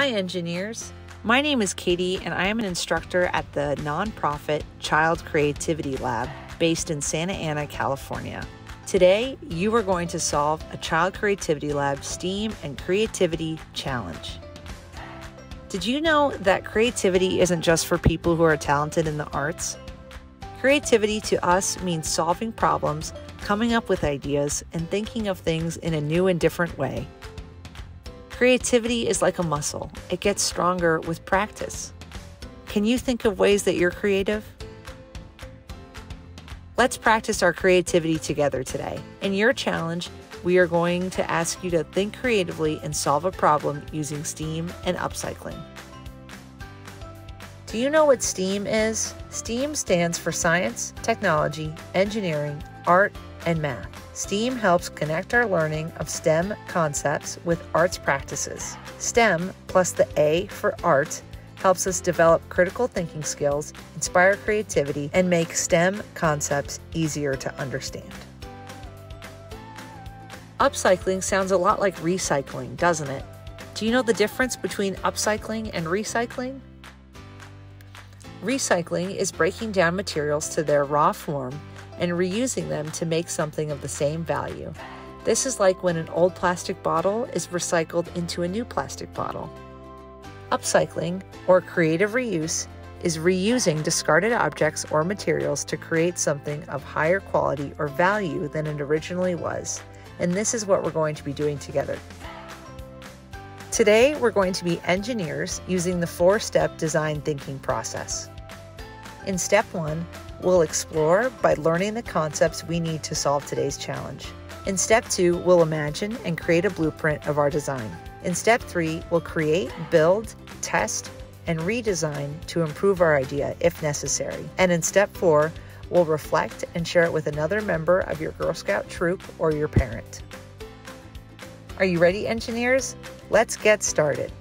Hi, engineers. My name is Katie, and I am an instructor at the nonprofit Child Creativity Lab based in Santa Ana, California. Today, you are going to solve a Child Creativity Lab STEAM and Creativity Challenge. Did you know that creativity isn't just for people who are talented in the arts? Creativity to us means solving problems, coming up with ideas, and thinking of things in a new and different way. Creativity is like a muscle, it gets stronger with practice. Can you think of ways that you're creative? Let's practice our creativity together today. In your challenge, we are going to ask you to think creatively and solve a problem using STEAM and upcycling. Do you know what STEAM is? STEAM stands for science, technology, engineering, art, and math. STEAM helps connect our learning of STEM concepts with arts practices. STEM plus the A for art helps us develop critical thinking skills, inspire creativity, and make STEM concepts easier to understand. Upcycling sounds a lot like recycling, doesn't it? Do you know the difference between upcycling and recycling? Recycling is breaking down materials to their raw form and reusing them to make something of the same value. This is like when an old plastic bottle is recycled into a new plastic bottle. Upcycling, or creative reuse, is reusing discarded objects or materials to create something of higher quality or value than it originally was. And this is what we're going to be doing together. Today, we're going to be engineers using the four step design thinking process. In step one, we'll explore by learning the concepts we need to solve today's challenge. In step two, we'll imagine and create a blueprint of our design. In step three, we'll create, build, test, and redesign to improve our idea if necessary. And in step four, we'll reflect and share it with another member of your Girl Scout troop or your parent. Are you ready, engineers? Let's get started.